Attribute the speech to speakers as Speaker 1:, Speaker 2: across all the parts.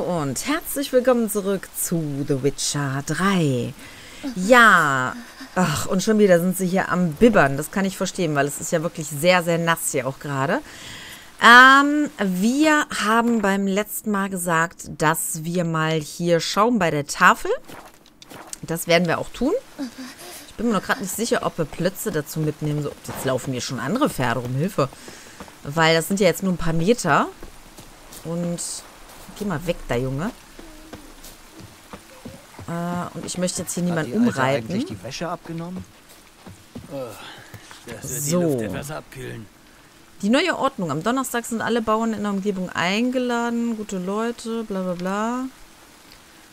Speaker 1: und herzlich willkommen zurück zu The Witcher 3. Ja, ach, und schon wieder sind sie hier am Bibbern. Das kann ich verstehen, weil es ist ja wirklich sehr, sehr nass hier auch gerade. Ähm, wir haben beim letzten Mal gesagt, dass wir mal hier schauen bei der Tafel. Das werden wir auch tun. Ich bin mir noch gerade nicht sicher, ob wir Plötze dazu mitnehmen. So, jetzt laufen hier schon andere Pferde um Hilfe. Weil das sind ja jetzt nur ein paar Meter. Und geh mal weg, da Junge. Äh, und ich möchte jetzt hier niemanden umreiten.
Speaker 2: eigentlich die Wäsche abgenommen?
Speaker 3: Oh, das
Speaker 1: So.
Speaker 3: die Luft etwas abkühlen.
Speaker 1: Die neue Ordnung. Am Donnerstag sind alle Bauern in der Umgebung eingeladen. Gute Leute, bla bla bla.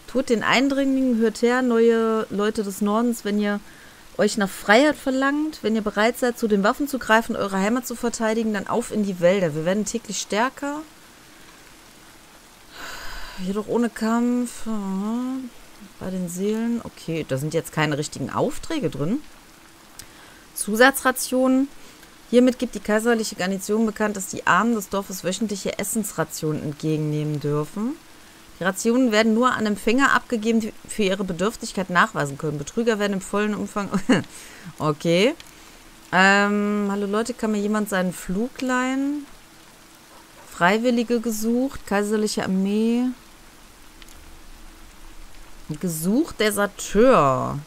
Speaker 1: Tut den Eindringlingen, hört her, neue Leute des Nordens, wenn ihr euch nach Freiheit verlangt, wenn ihr bereit seid, zu den Waffen zu greifen, eure Heimat zu verteidigen, dann auf in die Wälder. Wir werden täglich stärker. Jedoch ohne Kampf. Bei den Seelen. Okay, da sind jetzt keine richtigen Aufträge drin. Zusatzrationen. Hiermit gibt die kaiserliche Garnison bekannt, dass die Armen des Dorfes wöchentliche Essensrationen entgegennehmen dürfen. Die Rationen werden nur an Empfänger abgegeben, die für ihre Bedürftigkeit nachweisen können. Betrüger werden im vollen Umfang. okay. Ähm, hallo Leute, kann mir jemand seinen Flug leihen? Freiwillige gesucht, kaiserliche Armee. Gesucht Deserteur.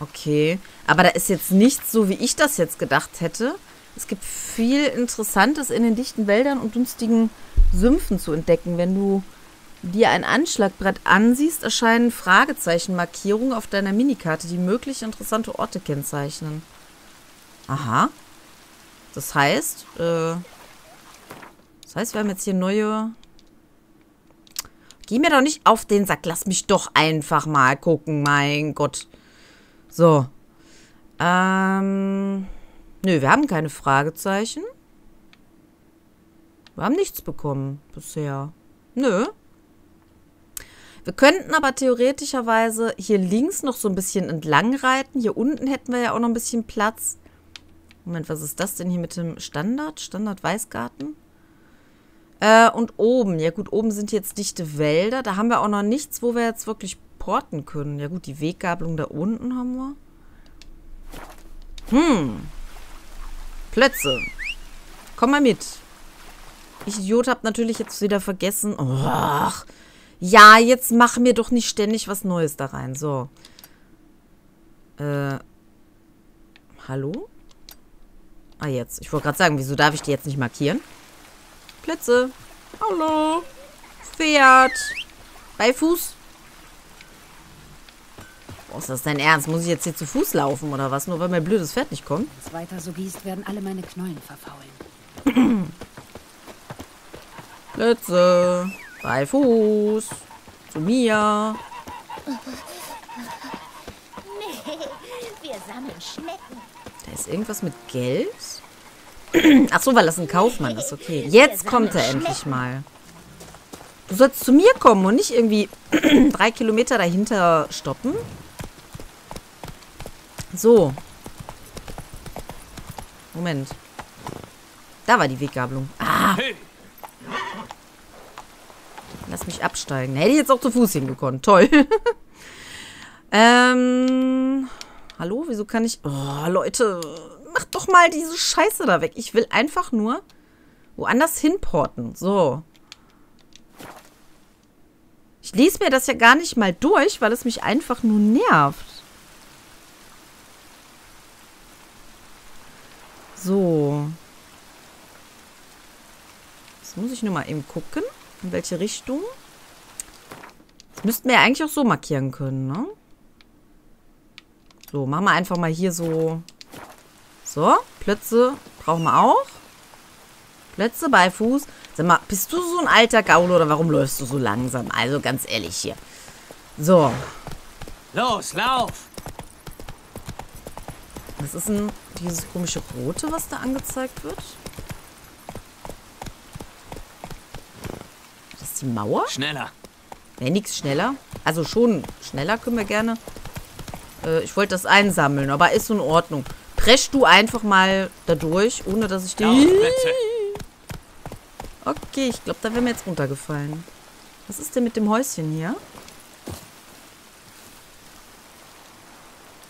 Speaker 1: Okay. Aber da ist jetzt nichts so, wie ich das jetzt gedacht hätte. Es gibt viel Interessantes in den dichten Wäldern und dunstigen Sümpfen zu entdecken. Wenn du dir ein Anschlagbrett ansiehst, erscheinen Fragezeichenmarkierungen auf deiner Minikarte, die möglich interessante Orte kennzeichnen. Aha. Das heißt, äh, das heißt, wir haben jetzt hier neue. Geh mir doch nicht auf den Sack. Lass mich doch einfach mal gucken. Mein Gott. So. Ähm. Nö, wir haben keine Fragezeichen. Wir haben nichts bekommen bisher. Nö. Wir könnten aber theoretischerweise hier links noch so ein bisschen entlang reiten. Hier unten hätten wir ja auch noch ein bisschen Platz. Moment, was ist das denn hier mit dem Standard? Standard Weißgarten? Äh, und oben. Ja gut, oben sind jetzt dichte Wälder. Da haben wir auch noch nichts, wo wir jetzt wirklich porten können. Ja gut, die Weggabelung da unten haben wir. Hm. Plötze. Komm mal mit. Ich Idiot hab natürlich jetzt wieder vergessen. Och. Ja, jetzt mach mir doch nicht ständig was Neues da rein. So. Äh. Hallo? Ah, jetzt. Ich wollte gerade sagen, wieso darf ich die jetzt nicht markieren? Plätze. Hallo. Pferd. Bei Fuß. Boah, ist das dein Ernst? Muss ich jetzt hier zu Fuß laufen oder was? Nur weil mein blödes Pferd nicht kommt?
Speaker 4: Wenn es weiter so gießt, werden alle meine Knollen verfaulen.
Speaker 1: Plätze. Bei Fuß. Zu mir.
Speaker 5: Nee, wir sammeln Schnecken.
Speaker 1: Da ist irgendwas mit Geld? Ach so, weil das ein Kaufmann ist. Okay. Jetzt kommt er endlich mal. Du sollst zu mir kommen und nicht irgendwie drei Kilometer dahinter stoppen. So. Moment. Da war die Weggabelung. Ah. Lass mich absteigen. Hätte ich jetzt auch zu Fuß hingekonnt. Toll. ähm. Hallo? Wieso kann ich... Oh, Leute. Mach doch mal diese Scheiße da weg. Ich will einfach nur woanders hinporten. So. Ich lese mir das ja gar nicht mal durch, weil es mich einfach nur nervt. So. Jetzt muss ich nur mal eben gucken, in welche Richtung. Das müssten wir ja eigentlich auch so markieren können, ne? So, machen wir einfach mal hier so. So, Plötze brauchen wir auch. Plätze bei Fuß. Sag mal, bist du so ein alter Gaul oder warum läufst du so langsam? Also ganz ehrlich hier. So,
Speaker 3: Los, lauf!
Speaker 1: was ist denn dieses komische Rote, was da angezeigt wird? Das ist die Mauer?
Speaker 3: Schneller.
Speaker 1: Nee, nix schneller. Also schon schneller können wir gerne. Äh, ich wollte das einsammeln, aber ist in Ordnung. Presch du einfach mal da durch, ohne dass ich.
Speaker 3: Plätze.
Speaker 1: Okay, ich glaube, da wäre mir jetzt runtergefallen. Was ist denn mit dem Häuschen hier?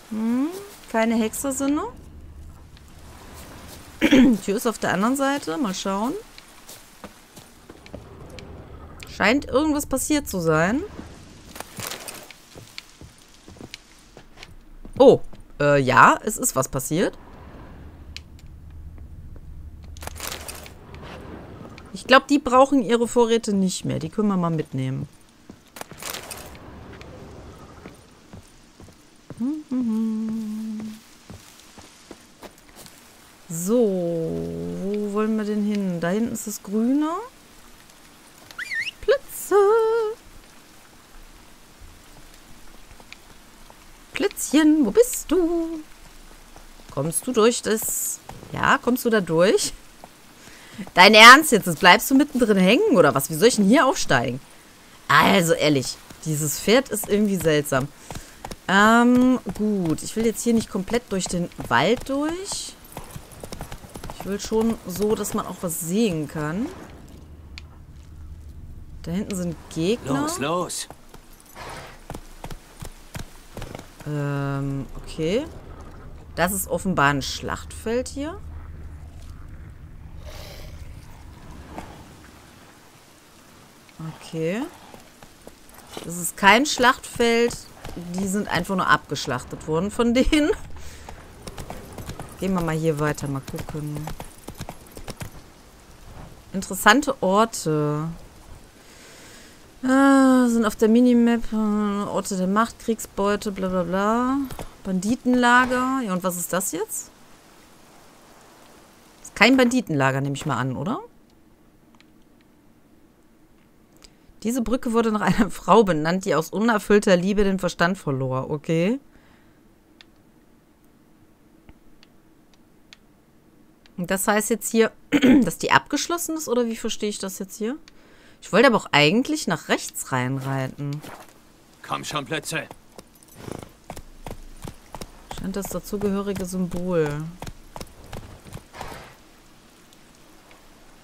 Speaker 1: Hm, keine Hexersinne. Tür ist auf der anderen Seite. Mal schauen. Scheint irgendwas passiert zu sein. Oh, äh, ja, es ist was passiert. Ich glaube, die brauchen ihre Vorräte nicht mehr. Die können wir mal mitnehmen. So, wo wollen wir denn hin? Da hinten ist das Grüne. Blitzchen, wo bist du? Kommst du durch das... Ja, kommst du da durch? Dein Ernst jetzt? Jetzt bleibst du mittendrin hängen oder was? Wie soll ich denn hier aufsteigen? Also ehrlich, dieses Pferd ist irgendwie seltsam. Ähm, gut. Ich will jetzt hier nicht komplett durch den Wald durch. Ich will schon so, dass man auch was sehen kann. Da hinten sind Gegner.
Speaker 3: Los, los.
Speaker 1: Ähm, okay. Das ist offenbar ein Schlachtfeld hier. Okay. Das ist kein Schlachtfeld. Die sind einfach nur abgeschlachtet worden von denen. Gehen wir mal hier weiter, mal gucken. Interessante Orte. Sind auf der Minimap äh, Orte der Macht, Kriegsbeute, bla bla bla. Banditenlager. Ja, und was ist das jetzt? Ist kein Banditenlager, nehme ich mal an, oder? Diese Brücke wurde nach einer Frau benannt, die aus unerfüllter Liebe den Verstand verlor. Okay. Und das heißt jetzt hier, dass die abgeschlossen ist, oder wie verstehe ich das jetzt hier? Ich wollte aber auch eigentlich nach rechts reinreiten.
Speaker 3: Komm schon, Plätze.
Speaker 1: Scheint das dazugehörige Symbol.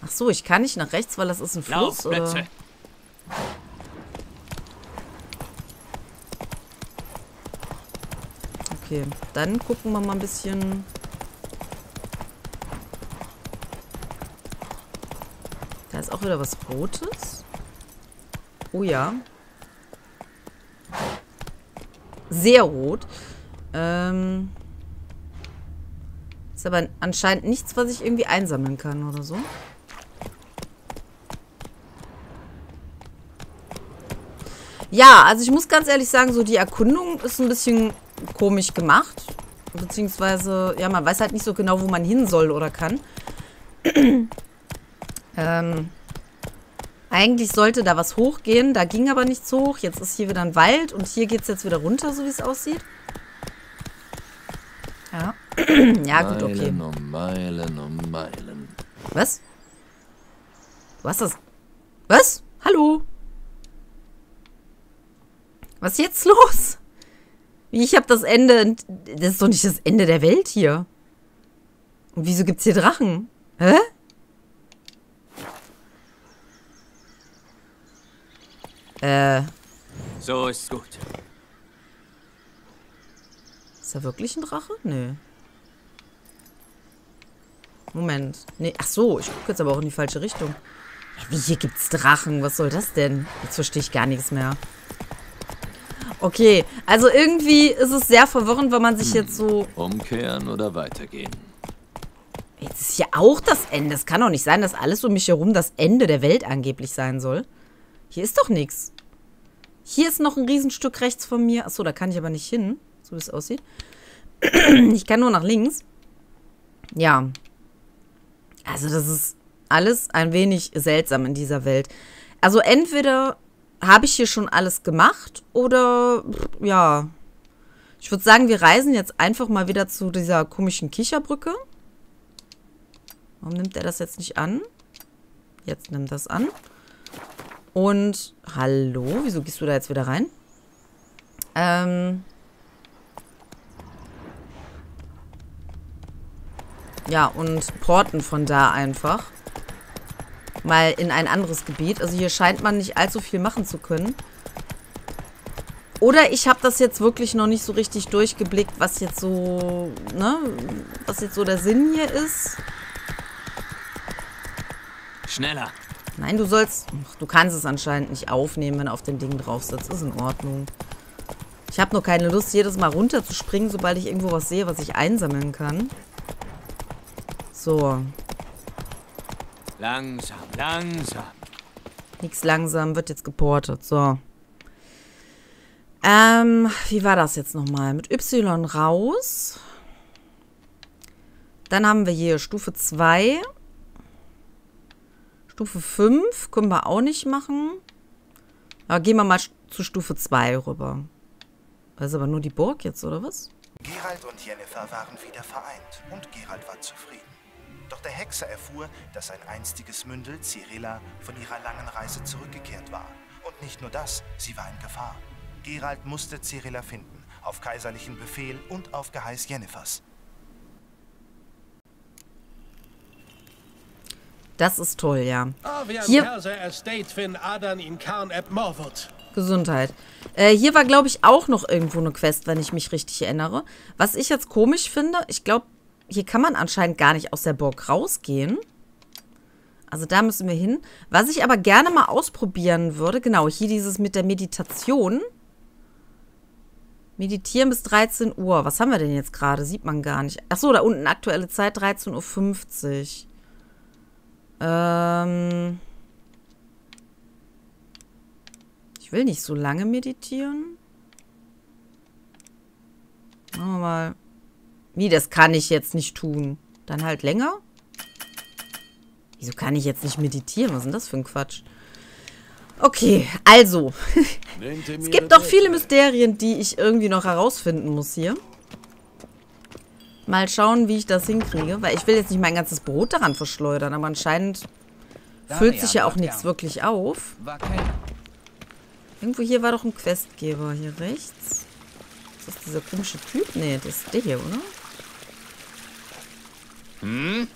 Speaker 1: Ach so, ich kann nicht nach rechts, weil das ist ein
Speaker 3: Lauf,
Speaker 1: Fluss, oder?
Speaker 3: Plätze.
Speaker 1: Okay, dann gucken wir mal ein bisschen. Auch wieder was Rotes. Oh ja. Sehr rot. Ähm. Ist aber anscheinend nichts, was ich irgendwie einsammeln kann oder so. Ja, also ich muss ganz ehrlich sagen, so die Erkundung ist ein bisschen komisch gemacht. Beziehungsweise, ja, man weiß halt nicht so genau, wo man hin soll oder kann. ähm, eigentlich sollte da was hochgehen, da ging aber nichts hoch. Jetzt ist hier wieder ein Wald und hier geht es jetzt wieder runter, so wie es aussieht. Ja. ja, gut, okay.
Speaker 2: Meilen um Meilen um Meilen.
Speaker 1: Was? Du hast das. Was? Hallo? Was ist jetzt los? Wie, ich habe das Ende. Das ist doch nicht das Ende der Welt hier. Und wieso gibt's hier Drachen? Hä? Äh,
Speaker 3: So ist gut.
Speaker 1: ist da wirklich ein Drache? Nö. Moment. Nee, ach so, ich gucke jetzt aber auch in die falsche Richtung. Wie, hier gibt's Drachen? Was soll das denn? Jetzt verstehe ich gar nichts mehr. Okay, also irgendwie ist es sehr verwirrend, wenn man sich jetzt so...
Speaker 2: Umkehren oder weitergehen?
Speaker 1: Jetzt ist hier auch das Ende. Es kann doch nicht sein, dass alles um mich herum das Ende der Welt angeblich sein soll. Hier ist doch nichts. Hier ist noch ein Riesenstück rechts von mir. Achso, da kann ich aber nicht hin, so wie es aussieht. Ich kann nur nach links. Ja. Also das ist alles ein wenig seltsam in dieser Welt. Also entweder habe ich hier schon alles gemacht oder ja. Ich würde sagen, wir reisen jetzt einfach mal wieder zu dieser komischen Kicherbrücke. Warum nimmt er das jetzt nicht an? Jetzt nimmt das an. Und, hallo, wieso gehst du da jetzt wieder rein? Ähm. Ja, und porten von da einfach. mal in ein anderes Gebiet. Also hier scheint man nicht allzu viel machen zu können. Oder ich habe das jetzt wirklich noch nicht so richtig durchgeblickt, was jetzt so, ne, was jetzt so der Sinn hier ist.
Speaker 3: Schneller.
Speaker 1: Nein, du sollst, ach, du kannst es anscheinend nicht aufnehmen, wenn du auf den Ding drauf sitzt. Ist in Ordnung. Ich habe nur keine Lust, jedes Mal runterzuspringen, sobald ich irgendwo was sehe, was ich einsammeln kann. So.
Speaker 3: Langsam, langsam.
Speaker 1: Nix langsam, wird jetzt geportet. So. Ähm, wie war das jetzt nochmal? Mit Y raus. Dann haben wir hier Stufe 2. Stufe 5 können wir auch nicht machen. Aber gehen wir mal zu Stufe 2 rüber. Das ist aber nur die Burg jetzt, oder was?
Speaker 6: Gerald und Jennifer waren wieder vereint und Gerald war zufrieden. Doch der Hexer erfuhr, dass sein einstiges Mündel, Cyrilla, von ihrer langen Reise zurückgekehrt war. Und nicht nur das, sie war in Gefahr. Gerald musste Cyrilla finden, auf kaiserlichen Befehl und auf Geheiß Jennifers.
Speaker 1: Das ist toll, ja.
Speaker 7: Avian
Speaker 1: Hier-. Gesundheit. Äh, hier war, glaube ich, auch noch irgendwo eine Quest, wenn ich mich richtig erinnere. Was ich jetzt komisch finde, ich glaube, hier kann man anscheinend gar nicht aus der Burg rausgehen. Also da müssen wir hin. Was ich aber gerne mal ausprobieren würde, genau, hier dieses mit der Meditation. Meditieren bis 13 Uhr. Was haben wir denn jetzt gerade? Sieht man gar nicht. Achso, da unten aktuelle Zeit 13.50 Uhr. Ähm... Ich will nicht so lange meditieren. Machen wir mal. Wie, das kann ich jetzt nicht tun. Dann halt länger? Wieso kann ich jetzt nicht meditieren? Was ist denn das für ein Quatsch? Okay, also. es gibt doch viele Mysterien, die ich irgendwie noch herausfinden muss hier. Mal schauen, wie ich das hinkriege. Weil ich will jetzt nicht mein ganzes Brot daran verschleudern. Aber anscheinend füllt sich ja auch nichts wirklich auf. Irgendwo hier war doch ein Questgeber. Hier rechts. Ist das dieser komische Typ? Nee, das ist der hier, oder? Hm?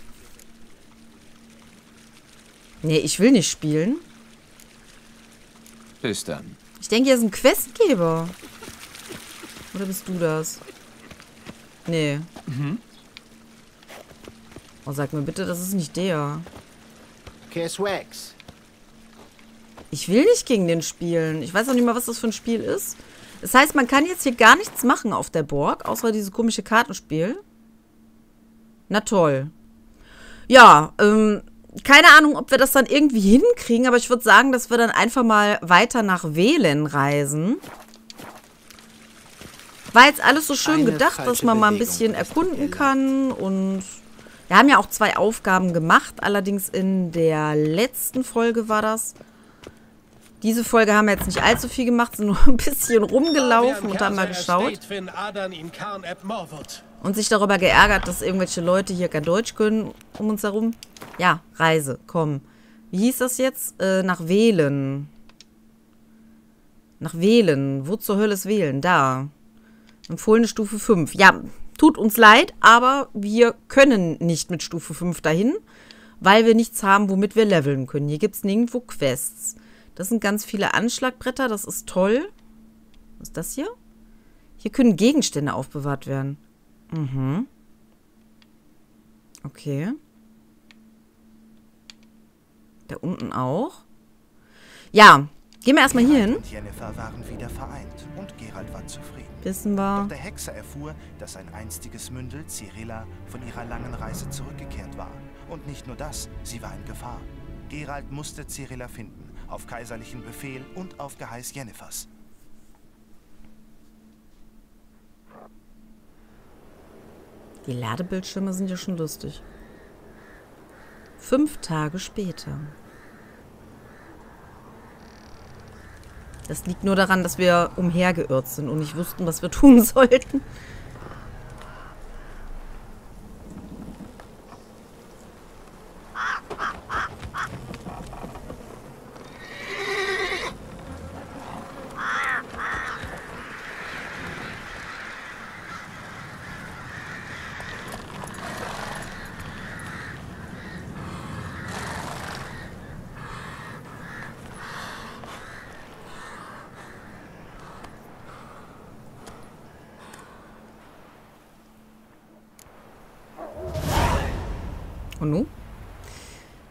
Speaker 1: Nee, ich will nicht spielen.
Speaker 2: Bis dann.
Speaker 1: Ich denke, hier ist ein Questgeber. Oder bist du das? Nee. Oh, sag mir bitte, das ist nicht der.
Speaker 8: Kiss Wax.
Speaker 1: Ich will nicht gegen den spielen. Ich weiß auch nicht mal, was das für ein Spiel ist. Das heißt, man kann jetzt hier gar nichts machen auf der Burg, außer dieses komische Kartenspiel. Na toll. Ja, ähm, keine Ahnung, ob wir das dann irgendwie hinkriegen, aber ich würde sagen, dass wir dann einfach mal weiter nach Wählen reisen. War jetzt alles so schön
Speaker 8: Eine
Speaker 1: gedacht, dass man mal ein bisschen erkunden kann und wir haben ja auch zwei Aufgaben gemacht, allerdings in der letzten Folge war das. Diese Folge haben wir jetzt nicht allzu viel gemacht, sind nur ein bisschen rumgelaufen und haben mal geschaut und sich darüber geärgert, dass irgendwelche Leute hier kein Deutsch können um uns herum. Ja, Reise, komm. Wie hieß das jetzt? Äh, nach Wählen. Nach Wählen. Wo zur Hölle ist Wählen? Da. Empfohlene Stufe 5. Ja, tut uns leid, aber wir können nicht mit Stufe 5 dahin, weil wir nichts haben, womit wir leveln können. Hier gibt es nirgendwo Quests. Das sind ganz viele Anschlagbretter, das ist toll. Was ist das hier? Hier können Gegenstände aufbewahrt werden. Mhm. Okay. Da unten auch. Ja, gehen wir erstmal hier hin.
Speaker 6: und Jennifer waren wieder vereint und Gerald war zufrieden.
Speaker 1: Wissen
Speaker 6: Doch
Speaker 1: wir.
Speaker 6: der Hexer erfuhr, dass sein einstiges Mündel, Cyrilla, von ihrer langen Reise zurückgekehrt war. Und nicht nur das, sie war in Gefahr. Gerald musste Cyrilla finden, auf kaiserlichen Befehl und auf Geheiß Jennifers.
Speaker 1: Die Ladebildschirme sind ja schon lustig. Fünf Tage später. Das liegt nur daran, dass wir umhergeirrt sind und nicht wussten, was wir tun sollten.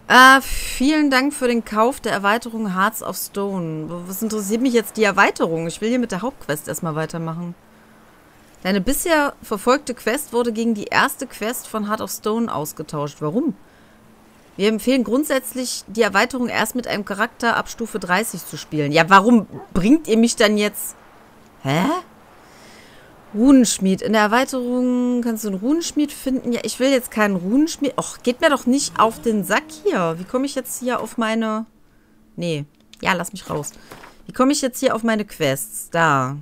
Speaker 1: Äh, vielen Dank für den Kauf der Erweiterung Hearts of Stone. Was interessiert mich jetzt die Erweiterung? Ich will hier mit der Hauptquest erstmal weitermachen. Deine bisher verfolgte Quest wurde gegen die erste Quest von Heart of Stone ausgetauscht. Warum? Wir empfehlen grundsätzlich, die Erweiterung erst mit einem Charakter ab Stufe 30 zu spielen. Ja, warum bringt ihr mich dann jetzt... Hä? Runenschmied. In der Erweiterung kannst du einen Runenschmied finden. Ja, ich will jetzt keinen Runenschmied. Och, geht mir doch nicht auf den Sack hier. Wie komme ich jetzt hier auf meine... Nee. Ja, lass mich raus. Wie komme ich jetzt hier auf meine Quests? Da.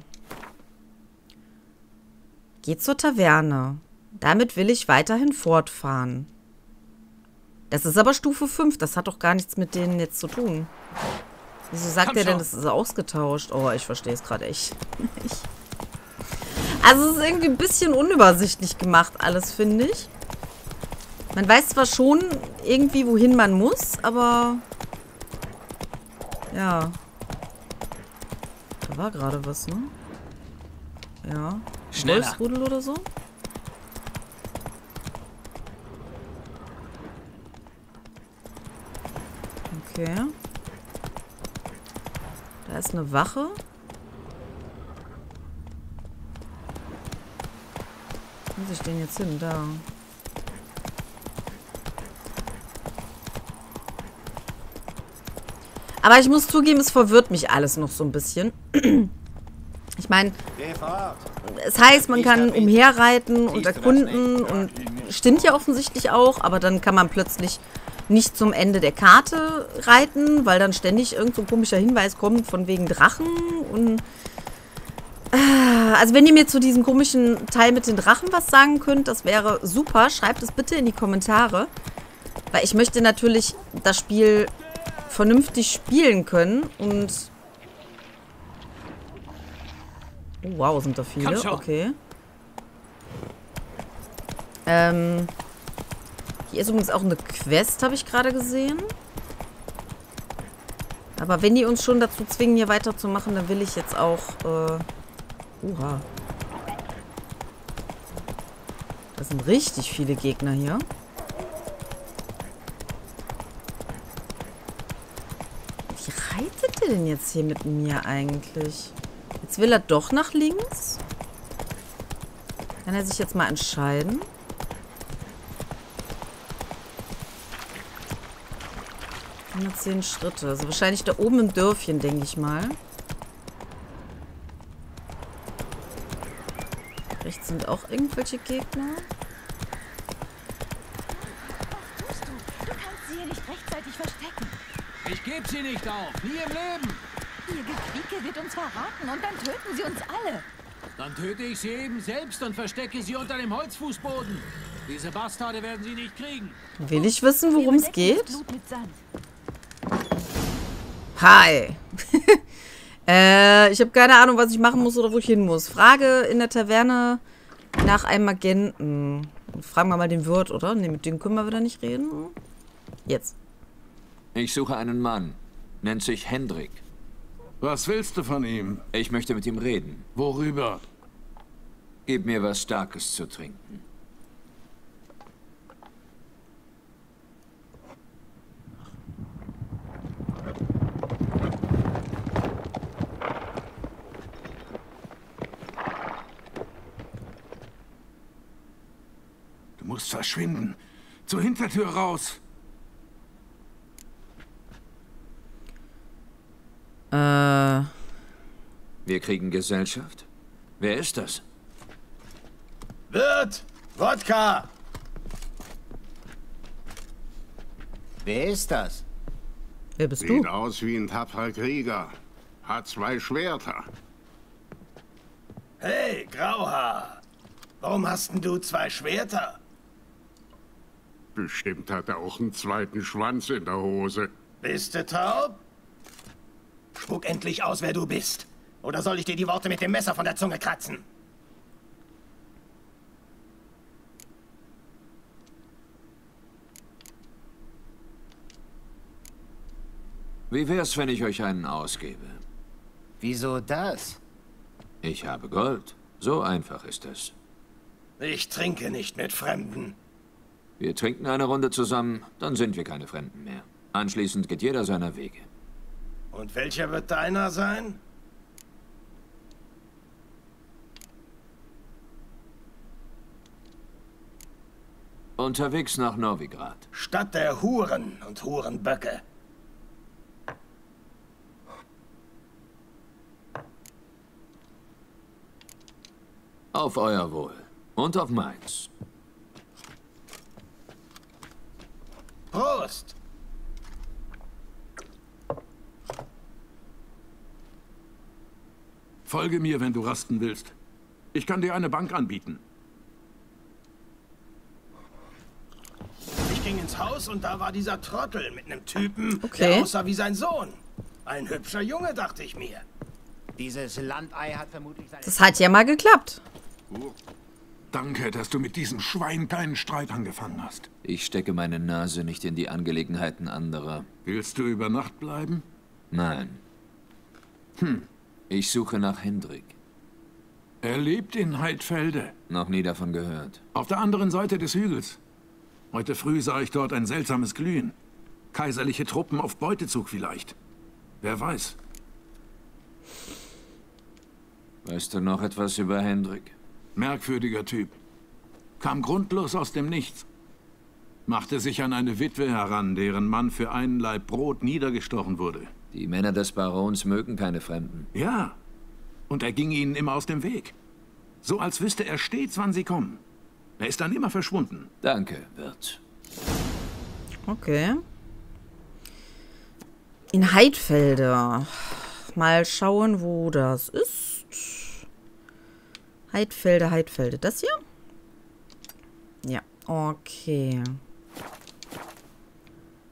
Speaker 1: Geh zur Taverne. Damit will ich weiterhin fortfahren. Das ist aber Stufe 5. Das hat doch gar nichts mit denen jetzt zu tun. Wieso sagt
Speaker 3: Komm
Speaker 1: er denn, das ist ausgetauscht? Oh, ich verstehe es gerade echt. Ich also es ist irgendwie ein bisschen unübersichtlich gemacht alles, finde ich. Man weiß zwar schon irgendwie, wohin man muss, aber... Ja. Da war gerade was, ne? Ja.
Speaker 3: Schneller.
Speaker 1: Wolfsrudel oder so? Okay. Da ist eine Wache. Muss ich denn jetzt hin? Da. Aber ich muss zugeben, es verwirrt mich alles noch so ein bisschen. Ich meine, es heißt, man kann umherreiten und erkunden und stimmt ja offensichtlich auch, aber dann kann man plötzlich nicht zum Ende der Karte reiten, weil dann ständig irgend so ein komischer Hinweis kommt von wegen Drachen und also wenn ihr mir zu diesem komischen Teil mit den Drachen was sagen könnt, das wäre super. Schreibt es bitte in die Kommentare, weil ich möchte natürlich das Spiel vernünftig spielen können und Oh, wow, sind da viele. Okay. Ähm, hier ist übrigens auch eine Quest, habe ich gerade gesehen. Aber wenn die uns schon dazu zwingen, hier weiterzumachen, dann will ich jetzt auch... Äh, Uha. Das sind richtig viele Gegner hier. Wie reitet der denn jetzt hier mit mir eigentlich? Jetzt will er doch nach links. Kann er sich jetzt mal entscheiden? zehn Schritte. Also wahrscheinlich da oben im Dörfchen, denke ich mal. Sind auch irgendwelche Gegner.
Speaker 5: Tust du? Du kannst sie hier nicht rechtzeitig verstecken.
Speaker 3: Ich geb sie nicht auf. Nie im Leben.
Speaker 5: Ihr Gequieke wird uns verraten und dann töten sie uns alle.
Speaker 3: Dann töte ich sie eben selbst und verstecke sie unter dem Holzfußboden. Diese Bastarde werden sie nicht kriegen.
Speaker 1: Will ich wissen, worum es geht? Hi. äh, ich habe keine Ahnung, was ich machen muss oder wo ich hin muss. Frage in der Taverne nach einem Agenten. Fragen wir mal den Wirt, oder? Ne, mit dem können wir wieder nicht reden. Jetzt.
Speaker 2: Ich suche einen Mann. Nennt sich Hendrik.
Speaker 9: Was willst du von ihm?
Speaker 2: Ich möchte mit ihm reden.
Speaker 9: Worüber?
Speaker 2: Gib mir was Starkes zu trinken.
Speaker 9: Musst verschwinden. Zur Hintertür raus.
Speaker 1: Äh,
Speaker 2: Wir kriegen Gesellschaft. Wer ist das?
Speaker 8: Wirt! Wodka! Wer ist das?
Speaker 1: wer bist
Speaker 9: Sieht
Speaker 1: du?
Speaker 9: aus wie ein tapferer Krieger. Hat zwei Schwerter.
Speaker 7: Hey, Grauhaar. Warum hast denn du zwei Schwerter?
Speaker 9: Bestimmt hat er auch einen zweiten Schwanz in der Hose.
Speaker 7: Bist du taub? Spuck endlich aus, wer du bist. Oder soll ich dir die Worte mit dem Messer von der Zunge kratzen?
Speaker 2: Wie wär's, wenn ich euch einen ausgebe?
Speaker 8: Wieso das?
Speaker 2: Ich habe Gold. So einfach ist es.
Speaker 7: Ich trinke nicht mit Fremden.
Speaker 2: Wir trinken eine Runde zusammen, dann sind wir keine Fremden mehr. Anschließend geht jeder seiner Wege.
Speaker 7: Und welcher wird deiner sein?
Speaker 2: Unterwegs nach Novigrad.
Speaker 7: Stadt der Huren und Hurenböcke.
Speaker 2: Auf euer Wohl. Und auf meins.
Speaker 7: Prost!
Speaker 10: Folge mir, wenn du rasten willst. Ich kann dir eine Bank anbieten.
Speaker 7: Ich ging ins Haus und da war dieser Trottel mit einem Typen,
Speaker 1: Okay.
Speaker 7: der aussah wie sein Sohn. Ein hübscher Junge, dachte ich mir.
Speaker 8: Dieses Landei hat vermutlich seine...
Speaker 1: Das hat ja mal geklappt.
Speaker 10: Danke, dass du mit diesem Schwein keinen Streit angefangen hast.
Speaker 2: Ich stecke meine Nase nicht in die Angelegenheiten anderer.
Speaker 10: Willst du über Nacht bleiben?
Speaker 2: Nein. Hm. Ich suche nach Hendrik.
Speaker 10: Er lebt in Heidfelde,
Speaker 2: Noch nie davon gehört.
Speaker 10: auf der anderen Seite des Hügels. Heute früh sah ich dort ein seltsames Glühen. Kaiserliche Truppen auf Beutezug vielleicht. Wer weiß.
Speaker 2: Weißt du noch etwas über Hendrik?
Speaker 10: Merkwürdiger Typ. Kam grundlos aus dem Nichts. Machte sich an eine Witwe heran, deren Mann für einen Laib Brot niedergestochen wurde.
Speaker 2: Die Männer des Barons mögen keine Fremden.
Speaker 10: Ja. Und er ging ihnen immer aus dem Weg. So als wüsste er stets, wann sie kommen. Er ist dann immer verschwunden.
Speaker 2: Danke, Wirt.
Speaker 1: Okay. In Heidfelde. Mal schauen, wo das ist. Heidfelde, Heidfelde. Das hier? Ja, okay.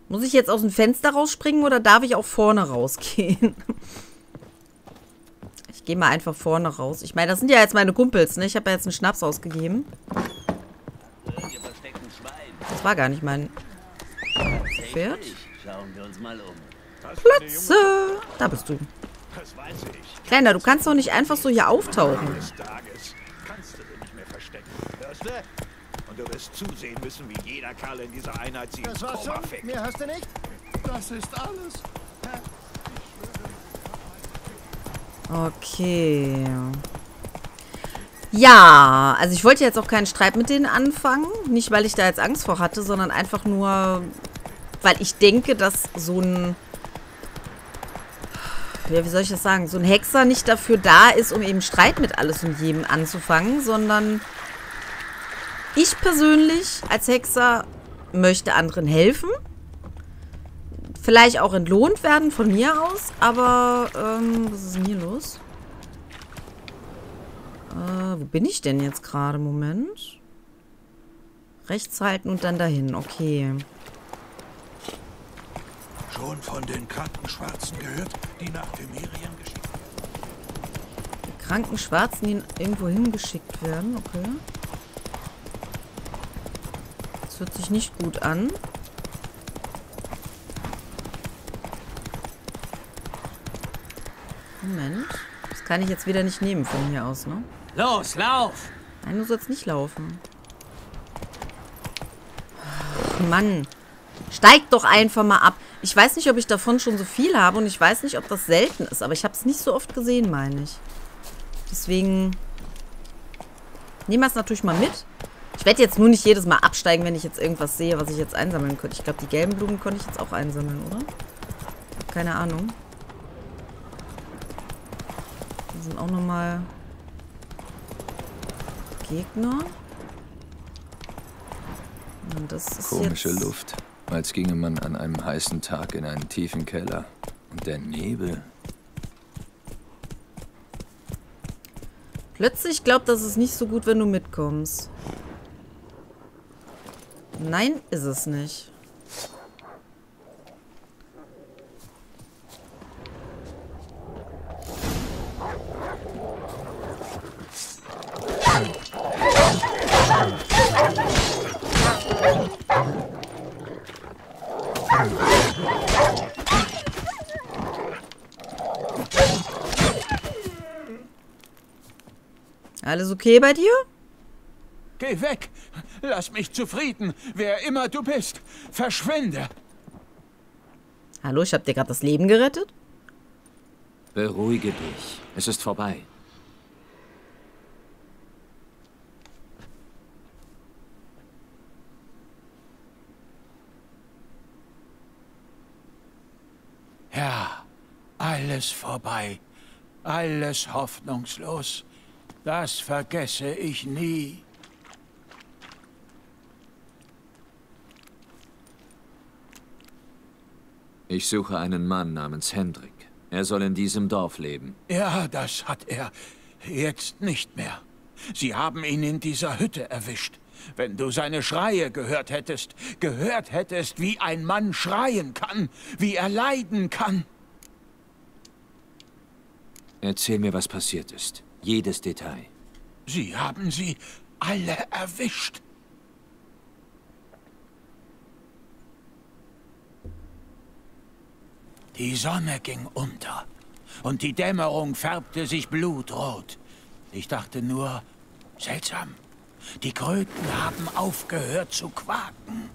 Speaker 1: Muss ich jetzt aus dem Fenster rausspringen oder darf ich auch vorne rausgehen? Ich gehe mal einfach vorne raus. Ich meine, das sind ja jetzt meine Kumpels, ne? Ich habe ja jetzt einen Schnaps ausgegeben. Das war gar nicht mein Pferd. Plötze! Da bist du. Kleiner, du kannst doch nicht einfach so hier auftauchen.
Speaker 11: Des Tages kannst du dich nicht mehr du? Und du wirst zusehen müssen, wie jeder Kerl in dieser Einheit sie
Speaker 7: Das war's
Speaker 11: Koma
Speaker 7: schon?
Speaker 11: fickt.
Speaker 7: Mehr hast du nicht?
Speaker 11: Das ist alles.
Speaker 1: Okay. Ja, also ich wollte jetzt auch keinen Streit mit denen anfangen. Nicht, weil ich da jetzt Angst vor hatte, sondern einfach nur, weil ich denke, dass so ein... Ja, wie soll ich das sagen? So ein Hexer nicht dafür da ist, um eben Streit mit alles und jedem anzufangen, sondern ich persönlich als Hexer möchte anderen helfen. Vielleicht auch entlohnt werden von mir aus, aber ähm, was ist denn hier los? Äh, wo bin ich denn jetzt gerade? Moment. Rechts halten und dann dahin. Okay.
Speaker 11: Schon von den kranken Schwarzen gehört, die nach Temerien geschickt
Speaker 1: Die kranken Schwarzen, die irgendwo hingeschickt werden. Okay. Hört sich nicht gut an. Moment. Das kann ich jetzt wieder nicht nehmen von hier aus, ne?
Speaker 3: Los, lauf!
Speaker 1: Nein, du sollst nicht laufen. Ach, Mann. Steig doch einfach mal ab. Ich weiß nicht, ob ich davon schon so viel habe und ich weiß nicht, ob das selten ist, aber ich habe es nicht so oft gesehen, meine ich. Deswegen nehmen wir es natürlich mal mit. Ich werde jetzt nur nicht jedes Mal absteigen, wenn ich jetzt irgendwas sehe, was ich jetzt einsammeln könnte. Ich glaube, die gelben Blumen konnte ich jetzt auch einsammeln, oder? Keine Ahnung. Hier sind auch nochmal Gegner. Und das ist
Speaker 2: Komische
Speaker 1: jetzt...
Speaker 2: Luft. Als ginge man an einem heißen Tag in einen tiefen Keller. Und der Nebel.
Speaker 1: Plötzlich glaubt, das ist nicht so gut, wenn du mitkommst. Nein, ist es nicht. Alles okay bei dir?
Speaker 3: Geh weg! Lass mich zufrieden, wer immer du bist. Verschwinde!
Speaker 1: Hallo, ich hab dir gerade das Leben gerettet?
Speaker 2: Beruhige dich. Es ist vorbei.
Speaker 3: Ja, alles vorbei. Alles hoffnungslos. Das vergesse ich nie.
Speaker 2: Ich suche einen Mann namens Hendrik. Er soll in diesem Dorf leben.
Speaker 3: Ja, das hat er. Jetzt nicht mehr. Sie haben ihn in dieser Hütte erwischt. Wenn du seine Schreie gehört hättest, gehört hättest, wie ein Mann schreien kann, wie er leiden kann.
Speaker 2: Erzähl mir, was passiert ist. Jedes Detail.
Speaker 3: Sie haben sie alle erwischt. Die Sonne ging unter und die Dämmerung färbte sich blutrot. Ich dachte nur, seltsam, die Kröten haben aufgehört zu quaken.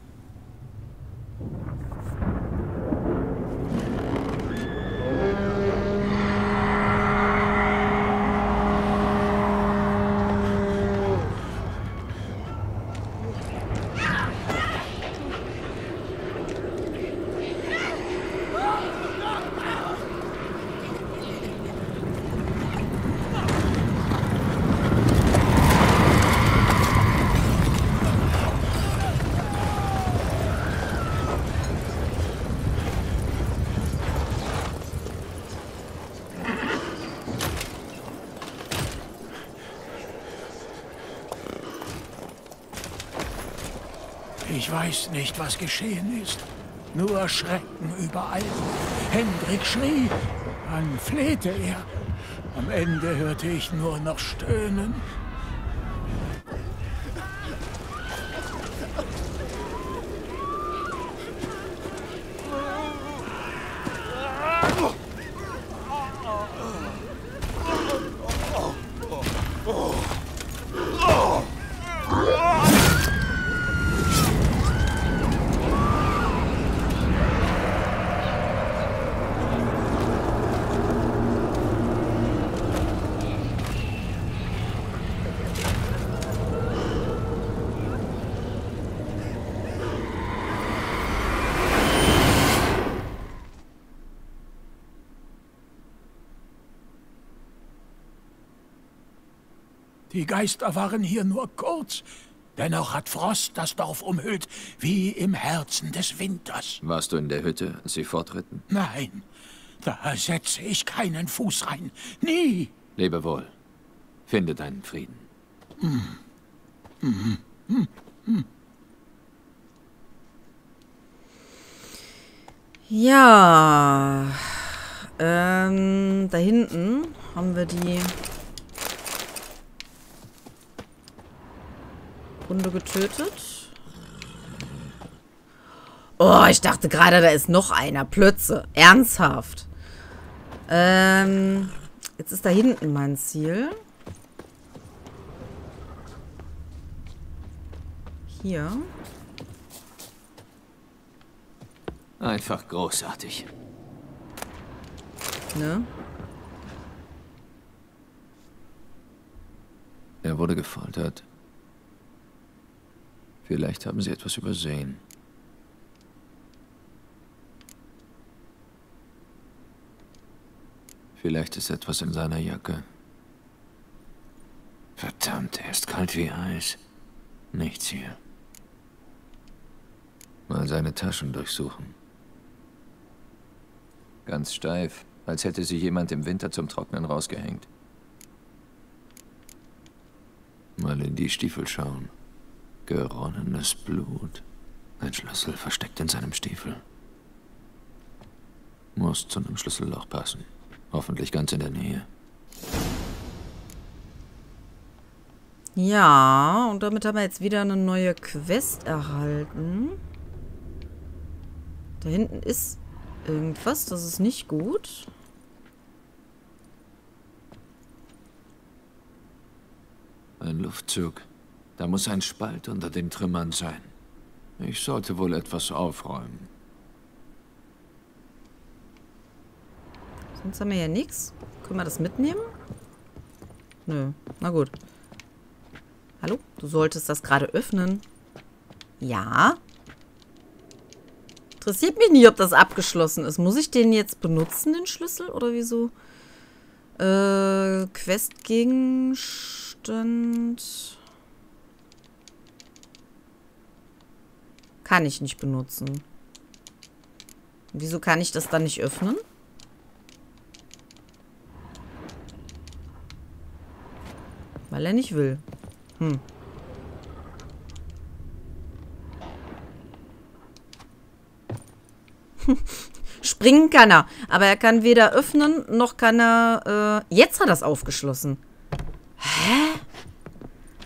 Speaker 3: Ich weiß nicht, was geschehen ist. Nur Schrecken überall. Hendrik schrie, dann flehte er. Am Ende hörte ich nur noch Stöhnen. Die Geister waren hier nur kurz. Dennoch hat Frost das Dorf umhüllt, wie im Herzen des Winters.
Speaker 2: Warst du in der Hütte, als sie fortritten?
Speaker 3: Nein, da setze ich keinen Fuß rein. Nie.
Speaker 2: Lebe wohl. Finde deinen Frieden.
Speaker 3: Hm. Hm. Hm. Hm.
Speaker 1: Ja. Ähm, da hinten haben wir die Hunde getötet. Oh, ich dachte gerade, da ist noch einer. Plötze. Ernsthaft. Ähm, jetzt ist da hinten mein Ziel. Hier.
Speaker 2: Einfach großartig.
Speaker 1: Ne?
Speaker 2: Er wurde gefoltert. Vielleicht haben sie etwas übersehen. Vielleicht ist etwas in seiner Jacke. Verdammt, er ist kalt wie Eis. Nichts hier. Mal seine Taschen durchsuchen. Ganz steif, als hätte sie jemand im Winter zum Trocknen rausgehängt. Mal in die Stiefel schauen. Geronnenes Blut. Ein Schlüssel versteckt in seinem Stiefel. Muss zu einem Schlüsselloch passen. Hoffentlich ganz in der Nähe.
Speaker 1: Ja, und damit haben wir jetzt wieder eine neue Quest erhalten. Da hinten ist irgendwas, das ist nicht gut.
Speaker 2: Ein Luftzug. Da muss ein Spalt unter den Trümmern sein. Ich sollte wohl etwas aufräumen.
Speaker 1: Sonst haben wir ja nichts. Können wir das mitnehmen? Nö. Na gut. Hallo? Du solltest das gerade öffnen. Ja. Interessiert mich nicht, ob das abgeschlossen ist. Muss ich den jetzt benutzen, den Schlüssel? Oder wieso? Äh, Questgegenstand. Kann ich nicht benutzen. Wieso kann ich das dann nicht öffnen? Weil er nicht will. Hm. Springen kann er. Aber er kann weder öffnen, noch kann er... Äh, jetzt hat er es aufgeschlossen. Hä?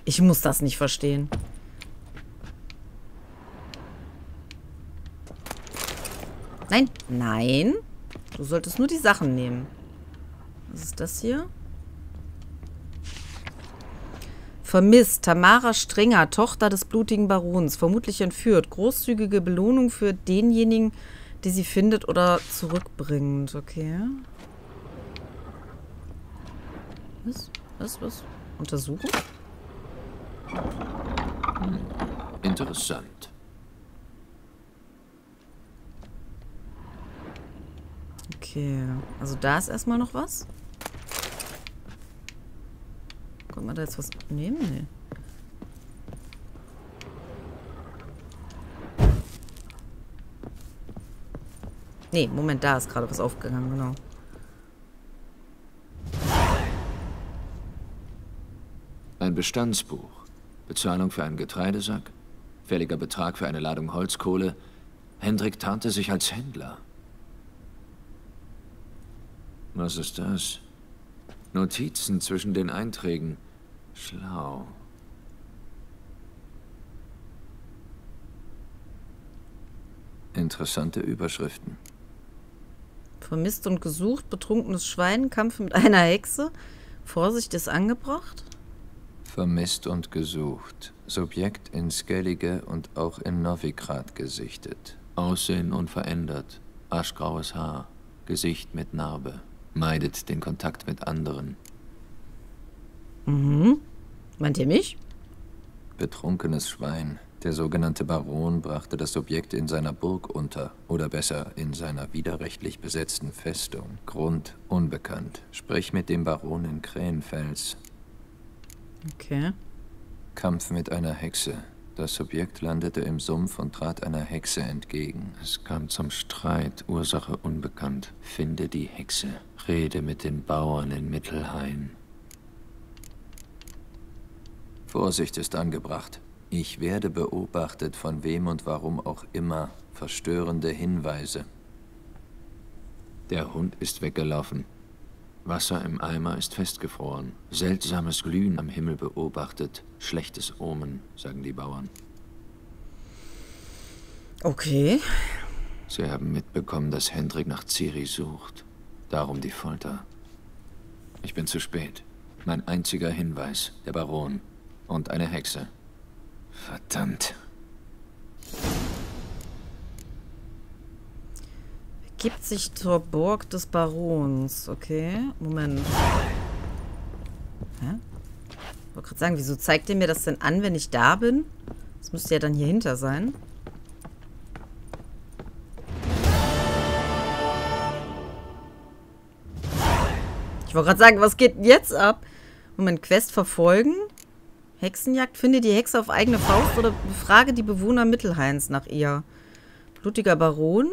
Speaker 1: Ich muss das nicht verstehen. Nein, nein. Du solltest nur die Sachen nehmen. Was ist das hier? Vermisst. Tamara Strenger, Tochter des blutigen Barons. Vermutlich entführt. Großzügige Belohnung für denjenigen, die sie findet oder zurückbringt. Okay. Was? Was? Was? Untersuchen?
Speaker 2: Hm. Interessant.
Speaker 1: Okay. Also da ist erstmal noch was. Kann man da jetzt was nehmen? Nee. Nee, Moment, da ist gerade was aufgegangen, genau.
Speaker 2: Ein Bestandsbuch. Bezahlung für einen Getreidesack. Fälliger Betrag für eine Ladung Holzkohle. Hendrik tarnte sich als Händler. Was ist das? Notizen zwischen den Einträgen. Schlau. Interessante Überschriften.
Speaker 1: Vermisst und gesucht, betrunkenes Schwein, Kampf mit einer Hexe. Vorsicht ist angebracht.
Speaker 2: Vermisst und gesucht. Subjekt in Skellige und auch in Novigrad gesichtet. Aussehen unverändert. Aschgraues Haar. Gesicht mit Narbe. Meidet den Kontakt mit anderen.
Speaker 1: Mhm. Meint ihr mich?
Speaker 2: Betrunkenes Schwein. Der sogenannte Baron brachte das Subjekt in seiner Burg unter, oder besser in seiner widerrechtlich besetzten Festung. Grund unbekannt. Sprich mit dem Baron in Krähenfels.
Speaker 1: Okay.
Speaker 2: Kampf mit einer Hexe. Das Subjekt landete im Sumpf und trat einer Hexe entgegen. Es kam zum Streit, Ursache unbekannt. Finde die Hexe. Rede mit den Bauern in Mittelhain. Vorsicht ist angebracht. Ich werde beobachtet, von wem und warum auch immer. Verstörende Hinweise. Der Hund ist weggelaufen. Wasser im Eimer ist festgefroren. Seltsames Glühen am Himmel beobachtet. Schlechtes Omen, sagen die Bauern.
Speaker 1: Okay.
Speaker 2: Sie haben mitbekommen, dass Hendrik nach Ciri sucht. Darum die Folter. Ich bin zu spät. Mein einziger Hinweis, der Baron. Und eine Hexe. Verdammt.
Speaker 1: Gibt sich zur Burg des Barons. Okay, Moment. Hä? Ich wollte gerade sagen, wieso zeigt ihr mir das denn an, wenn ich da bin? Das müsste ja dann hier hinter sein. Ich wollte gerade sagen, was geht jetzt ab? Moment, Quest verfolgen. Hexenjagd. Finde die Hexe auf eigene Faust oder befrage die Bewohner Mittelhains nach ihr. Blutiger Baron.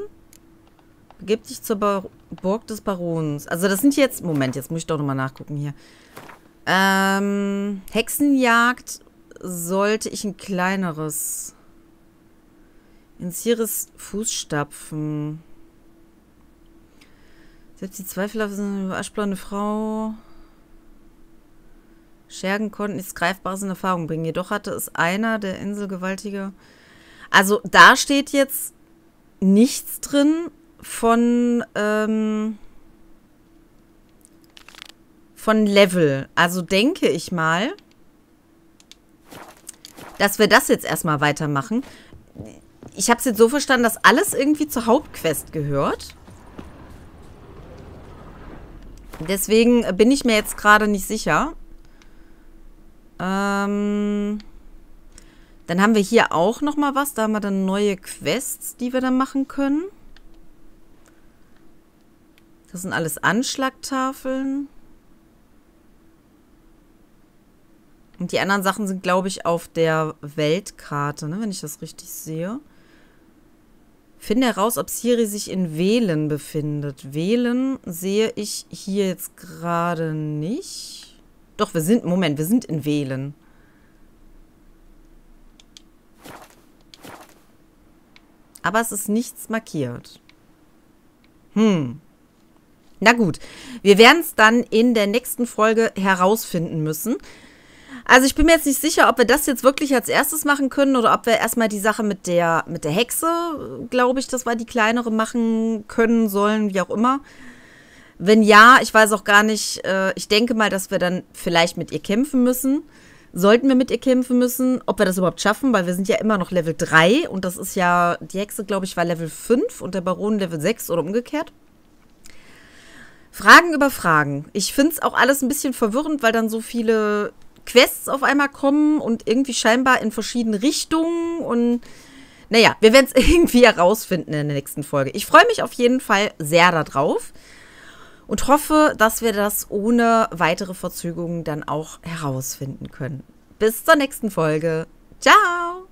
Speaker 1: Begib dich zur Bar Burg des Barons. Also das sind jetzt... Moment, jetzt muss ich doch nochmal nachgucken hier. Ähm, Hexenjagd sollte ich ein kleineres... In Ciris Fußstapfen. Selbst die zweifelhafte aschblonde Frau... Schergen konnten nichts Greifbares in Erfahrung bringen. Jedoch hatte es einer der Inselgewaltige. Also da steht jetzt nichts drin von, ähm, von Level. Also denke ich mal, dass wir das jetzt erstmal weitermachen. Ich habe es jetzt so verstanden, dass alles irgendwie zur Hauptquest gehört. Deswegen bin ich mir jetzt gerade nicht sicher. Ähm, dann haben wir hier auch noch mal was. Da haben wir dann neue Quests, die wir dann machen können. Das sind alles Anschlagtafeln. Und die anderen Sachen sind, glaube ich, auf der Weltkarte, ne, wenn ich das richtig sehe. Finde heraus, ob Siri sich in Wählen befindet. Wählen sehe ich hier jetzt gerade nicht. Doch, wir sind, Moment, wir sind in Wählen. Aber es ist nichts markiert. Hm. Na gut, wir werden es dann in der nächsten Folge herausfinden müssen. Also ich bin mir jetzt nicht sicher, ob wir das jetzt wirklich als erstes machen können oder ob wir erstmal die Sache mit der, mit der Hexe, glaube ich, das war die kleinere, machen können sollen, wie auch immer. Wenn ja, ich weiß auch gar nicht, äh, ich denke mal, dass wir dann vielleicht mit ihr kämpfen müssen. Sollten wir mit ihr kämpfen müssen, ob wir das überhaupt schaffen, weil wir sind ja immer noch Level 3 und das ist ja, die Hexe, glaube ich, war Level 5 und der Baron Level 6 oder umgekehrt. Fragen über Fragen. Ich finde es auch alles ein bisschen verwirrend, weil dann so viele Quests auf einmal kommen und irgendwie scheinbar in verschiedene Richtungen und naja, wir werden es irgendwie herausfinden in der nächsten Folge. Ich freue mich auf jeden Fall sehr darauf und hoffe, dass wir das ohne weitere Verzögerungen dann auch herausfinden können. Bis zur nächsten Folge. Ciao!